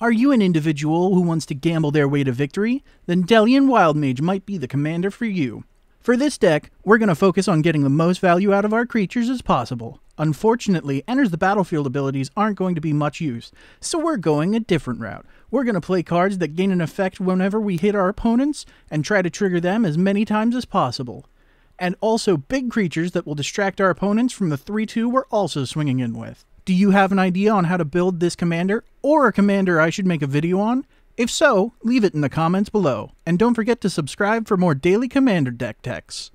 Are you an individual who wants to gamble their way to victory? Then Delina Wildmage might be the commander for you. For this deck, we're going to focus on getting the most value out of our creatures as possible. Unfortunately, enters the battlefield abilities aren't going to be much use, so we're going a different route. We're going to play cards that gain an effect whenever we hit our opponents and try to trigger them as many times as possible. And also big creatures that will distract our opponents from the 3 2 we're also swinging in with. Do you have an idea on how to build this commander, or a commander I should make a video on? If so, leave it in the comments below, and don't forget to subscribe for more daily commander deck techs.